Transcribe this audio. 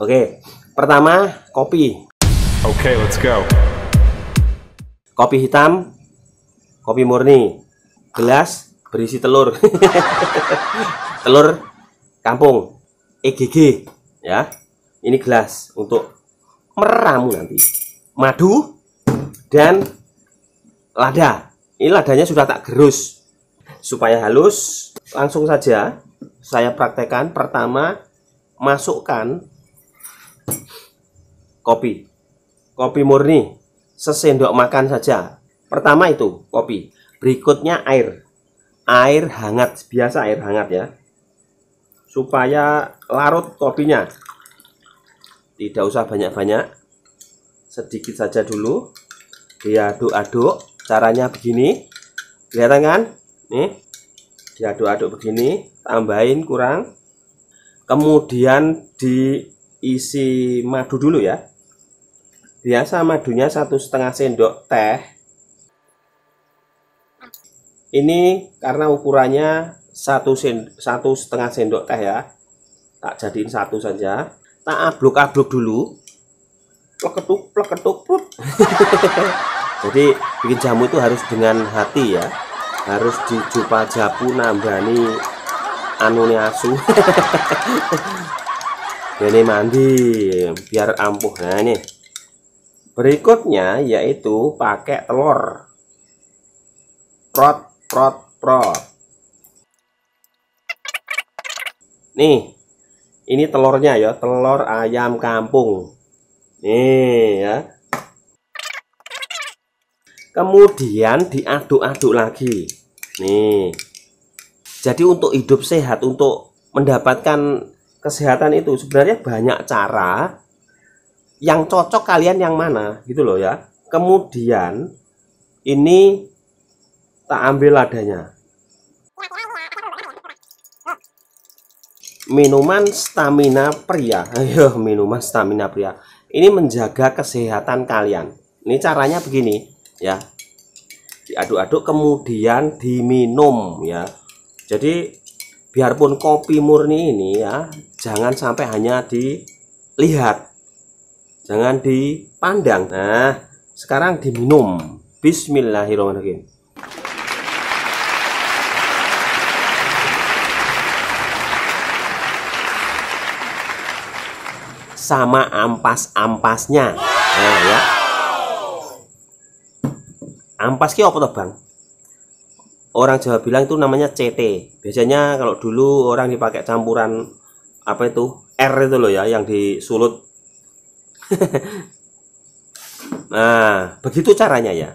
Oke, pertama kopi. Okay, let's go. Kopi hitam, kopi murni. Gelas berisi telur. telur kampung. EGG ya. Ini gelas untuk meramu nanti. Madu dan lada. Ini ladanya sudah tak gerus. Supaya halus, langsung saja saya praktekkan. Pertama, masukkan kopi. Kopi murni, sesendok makan saja. Pertama itu kopi. Berikutnya air. Air hangat, biasa air hangat ya. Supaya larut kopinya. Tidak usah banyak-banyak. Sedikit saja dulu. Diaduk-aduk. Caranya begini. Kelihatan kan? Nih. Diaduk-aduk begini, tambahin kurang. Kemudian diisi madu dulu ya. Biasa madunya satu setengah sendok teh. Ini karena ukurannya satu satu setengah sendok teh ya. Tak jadiin satu saja. Tak abluk-abluk dulu. Pleketuk pleketuk jadi bikin jamu itu harus dengan hati ya. Harus dijupa japu nambani anu asu. Ini mandi biar ampuh. Nah ini berikutnya yaitu pakai telur. Prot prot prot. Nih ini telurnya ya telur ayam kampung. Nih ya. Kemudian diaduk-aduk lagi. Nih. Jadi untuk hidup sehat untuk mendapatkan kesehatan itu sebenarnya banyak cara yang cocok kalian yang mana gitu loh ya. Kemudian ini tak ambil ladanya. Minuman stamina pria. Ayo minuman stamina pria. Ini menjaga kesehatan kalian. Ini caranya begini ya. Diaduk-aduk kemudian diminum ya. Jadi biarpun kopi murni ini ya jangan sampai hanya dilihat jangan dipandang. Nah sekarang diminum. Bismillahirrahmanirrahim. Sama ampas-ampasnya. Nah ya. Ampas ki apa tuh bang? Orang Jawa bilang itu namanya CT biasanya kalau dulu orang dipakai campuran apa itu? R itu loh ya yang disulut nah begitu caranya ya